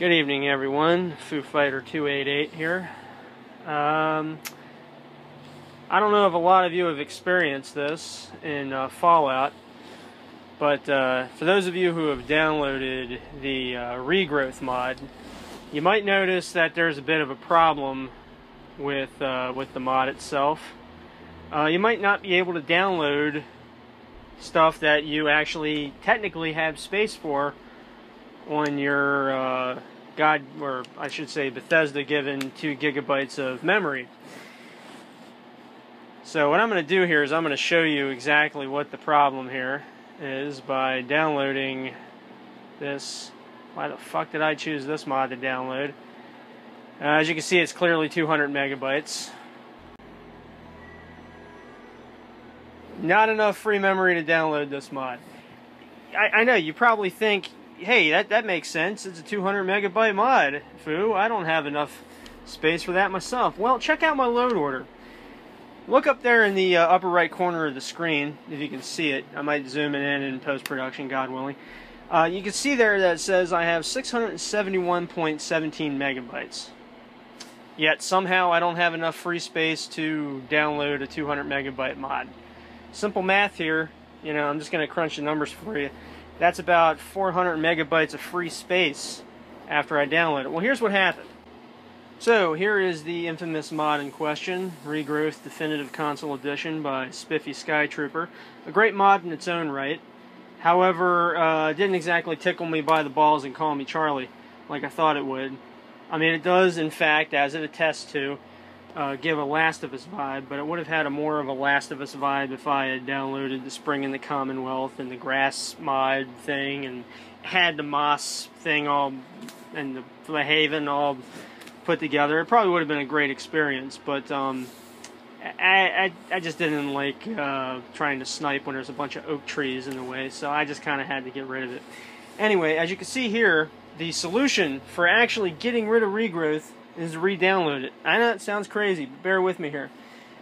Good evening, everyone. Foo Fighter 288 here. Um, I don't know if a lot of you have experienced this in uh, Fallout, but uh, for those of you who have downloaded the uh, regrowth mod, you might notice that there's a bit of a problem with uh, with the mod itself. Uh, you might not be able to download stuff that you actually technically have space for on your uh, God, or I should say Bethesda given 2 gigabytes of memory. So what I'm going to do here is I'm going to show you exactly what the problem here is by downloading this. Why the fuck did I choose this mod to download? Uh, as you can see, it's clearly 200 megabytes. Not enough free memory to download this mod. I, I know, you probably think, hey, that, that makes sense. It's a 200 megabyte mod. Foo, I don't have enough space for that myself. Well, check out my load order. Look up there in the uh, upper right corner of the screen, if you can see it. I might zoom it in in post-production, God willing. Uh, you can see there that says I have 671.17 megabytes. Yet somehow I don't have enough free space to download a 200 megabyte mod. Simple math here, you know, I'm just going to crunch the numbers for you. That's about 400 megabytes of free space after I download it. Well, here's what happened. So, here is the infamous mod in question, Regrowth Definitive Console Edition by Spiffy Skytrooper. A great mod in its own right. However, uh, didn't exactly tickle me by the balls and call me Charlie like I thought it would. I mean, it does, in fact, as it attests to, uh, give a Last of Us vibe, but it would have had a more of a Last of Us vibe if I had downloaded the Spring in the Commonwealth and the Grass mod thing and had the Moss thing all and the, the Haven all put together. It probably would have been a great experience, but um, I, I, I just didn't like uh, trying to snipe when there's a bunch of oak trees in the way, so I just kind of had to get rid of it. Anyway, as you can see here, the solution for actually getting rid of regrowth is re-download it. I know it sounds crazy, but bear with me here.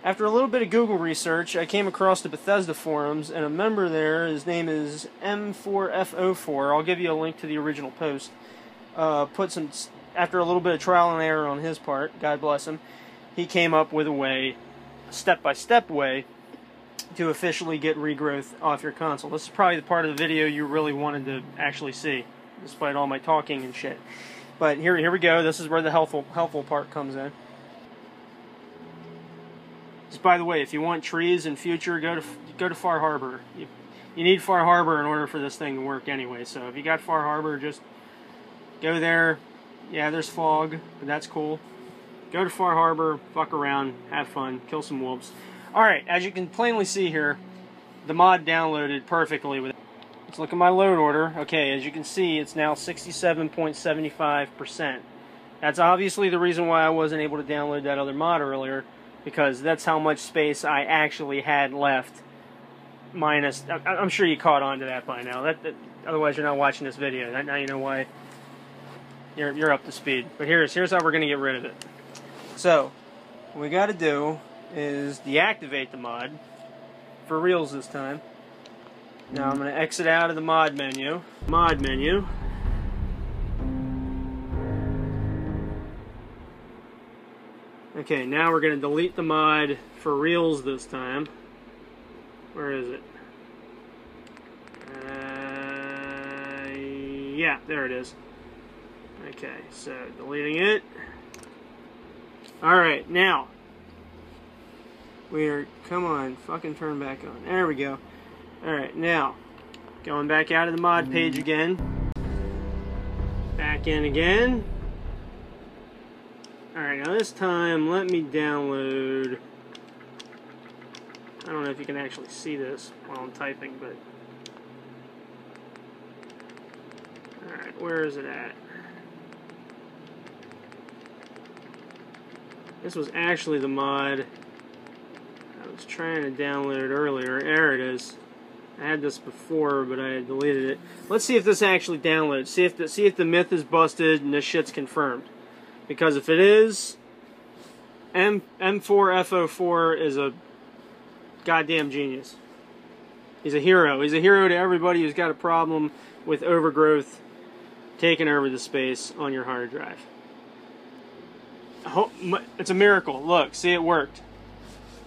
After a little bit of Google research, I came across the Bethesda forums, and a member there, his name is M4FO4, I'll give you a link to the original post, uh, put some, after a little bit of trial and error on his part, God bless him, he came up with a way, a step-by-step way, to officially get regrowth off your console. This is probably the part of the video you really wanted to actually see, despite all my talking and shit. But here, here we go. This is where the helpful, helpful part comes in. Just by the way, if you want trees in future, go to go to Far Harbor. You, you need Far Harbor in order for this thing to work anyway. So if you got Far Harbor, just go there. Yeah, there's fog, but that's cool. Go to Far Harbor, fuck around, have fun, kill some wolves. All right, as you can plainly see here, the mod downloaded perfectly with. Let's look at my load order. Okay, as you can see, it's now 67.75%. That's obviously the reason why I wasn't able to download that other mod earlier, because that's how much space I actually had left. Minus, I'm sure you caught on to that by now. That, that otherwise, you're not watching this video. Now you know why. You're you're up to speed. But here's here's how we're gonna get rid of it. So, what we got to do is deactivate the mod for reals this time. Now I'm going to exit out of the mod menu. Mod menu. Okay, now we're going to delete the mod for reals this time. Where is it? Uh, yeah, there it is. Okay, so deleting it. Alright, now. We are, come on, fucking turn back on. There we go. Alright, now, going back out of the mod page mm-hmm. again. Back in again. Alright, now this time, let me download... I don't know if you can actually see this while I'm typing, but... Alright, where is it at? This was actually the mod I was trying to download earlier. There it is. I had this before, but I deleted it. Let's see if this actually downloads. See if the see if the myth is busted and this shit's confirmed. Because if it is, M M4FO4 is a goddamn genius. He's a hero. He's a hero to everybody who's got a problem with overgrowth taking over the space on your hard drive. It's a miracle. Look, see it worked.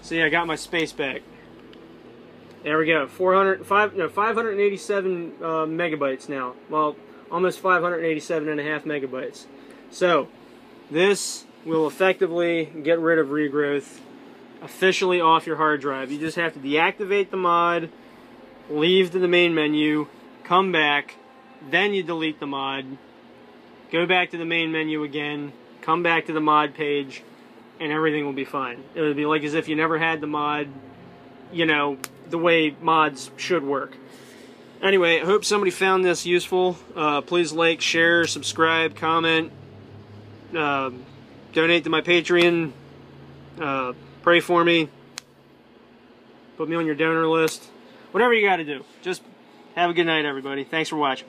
See, I got my space back. There we go. 400, five, no, 587 uh, megabytes now. Well, almost 587 and a half megabytes. So, this will effectively get rid of regrowth officially off your hard drive. You just have to deactivate the mod, leave to the main menu, come back, then you delete the mod, go back to the main menu again, come back to the mod page, and everything will be fine. It would be like as if you never had the mod, you know, the way mods should work. Anyway, I hope somebody found this useful. Uh, please like, share, subscribe, comment, uh, donate to my Patreon, uh, pray for me, put me on your donor list, whatever you got to do. Just have a good night, everybody. Thanks for watching.